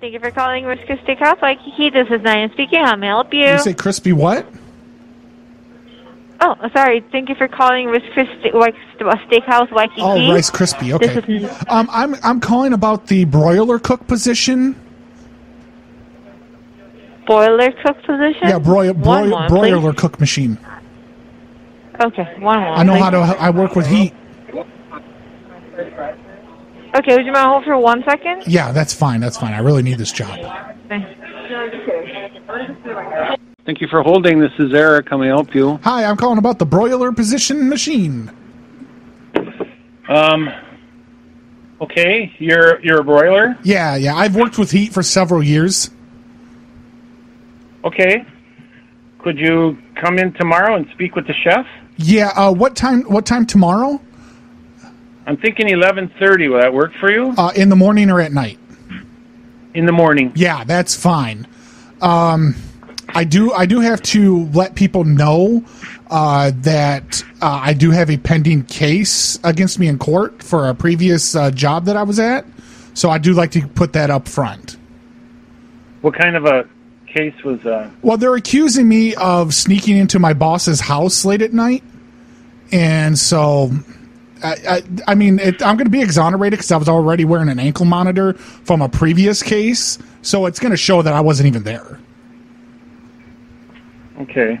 Thank you for calling Ruth's Chris Steakhouse Waikiki. This is Nyan speaking. How may I help you? You say crispy what? oh, sorry. Thank you for calling Waik- Steakhouse Waikiki. Oh, Rice Krispie. Okay. This is Um, I'm I'm calling about the broiler cook position. boiler cook position. Yeah, broil, One broil, moment, broiler cook machine. Okay, one moment. I know please. how to. I work with heat. Okay, would you mind hold for one second? Yeah, that's fine. That's fine. I really need this job. Thank you for holding. This is Eric. How may I help you? Hi, I'm calling about the broiler position machine. Um. Okay, you're you're a broiler. Yeah, yeah. I've worked with heat for several years. Okay. Could you come in tomorrow and speak with the chef? Yeah. Uh, what time? What time tomorrow? I'm thinking 11:30. Will that work for you? Uh, in the morning or at night? In the morning. Yeah, that's fine. Um, I do. I do have to let people know uh, that uh, I do have a pending case against me in court for a previous uh, job that I was at. So I do like to put that up front. What kind of a case was uh Well, they're accusing me of sneaking into my boss's house late at night, and so. I, I, I mean, it, I'm going to be exonerated because I was already wearing an ankle monitor from a previous case, so it's going to show that I wasn't even there. Okay.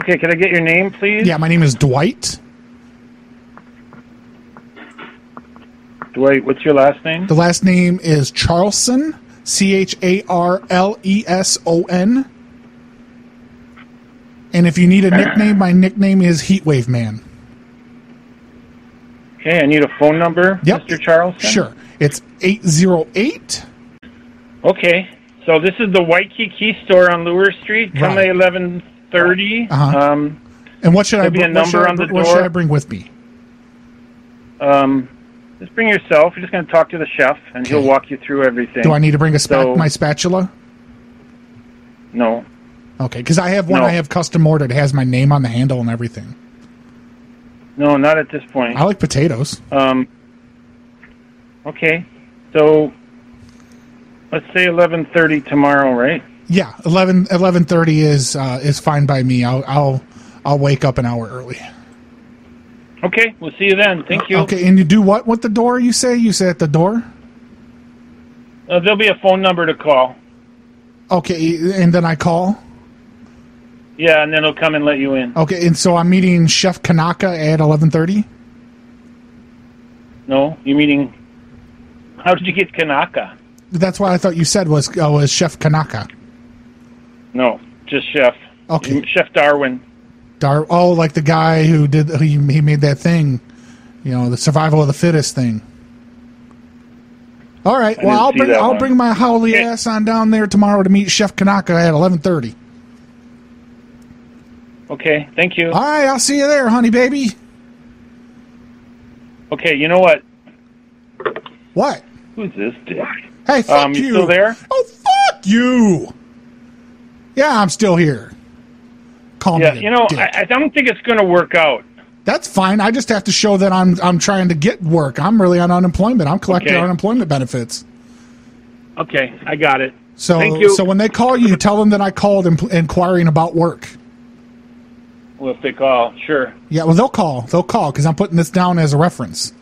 Okay, can I get your name, please? Yeah, my name is Dwight. Dwight, what's your last name? The last name is Charleson, C H A R L E S O N. And if you need a nickname, my nickname is Heatwave Man. Okay, I need a phone number, Yep. Mr. Charles. Sure. It's 808. Okay, so this is the Waikiki store on Lewers Street. Come Right. at 11:30. Uh-huh. Um, And what should I bring? what should number I on the br- What should I bring with me? um, just bring yourself. You're just going to talk to the chef, and he'll walk you through everything. Do I need to bring a spa- So- my spatula? No. Okay, because I have one No. I have custom ordered. It has my name on the handle and everything. No, not at this point. I like potatoes. Um, okay, so let's say 11:30 tomorrow, right? Yeah, 11 11:30 is uh, is fine by me. I'll I'll I'll wake up an hour early. Okay, we'll see you then. Thank you. Okay, and you do what with the door? You say you say at the door. Uh, there'll be a phone number to call. Okay, and then I call. Yeah, and then he'll come and let you in. Okay, and so I'm meeting Chef Kanaka at 11:30. No, you're meeting? How did you get Kanaka? That's what I thought you said was uh, was Chef Kanaka. No, just Chef. Okay. Chef Darwin. Dar- oh, like the guy who did he he made that thing, you know, the survival of the fittest thing. All right, I well I'll bring I'll one. bring my haole Okay. ass on down there tomorrow to meet Chef Kanaka at 11:30. Okay, thank you. All right, I'll see you there, honey baby. Okay, you know what? What? Who's this dick? Hey, fuck Um, you. you still there? Oh, fuck you. Yeah, I'm still here. Call Yeah, me. you know. I, I don't think it's going to work out. That's fine. I just have to show that I'm I'm trying to get work. I'm really on unemployment. I'm collecting Okay. unemployment benefits. Okay, I got it. So Thank you. so when they call you, tell them that I called in, inquiring about work. Well, if they call, sure. Yeah, well they'll call. They'll call because I'm putting this down as a reference.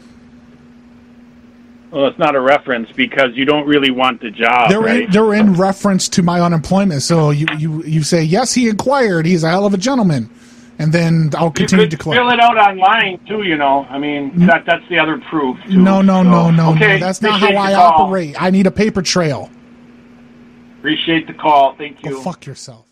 Well, it's not a reference because you don't really want the job, they're right? in, they're in reference to my unemployment. So you you you say yes, he inquired. He's a hell of a gentleman, and then I'll continue to collect. fill it out online too. You know, I mean, mm-hmm. that that's the other proof. Too. No, no, So, no, no, okay, no. That's not how I operate. I need a paper trail. Appreciate the call. Thank you. Go fuck yourself.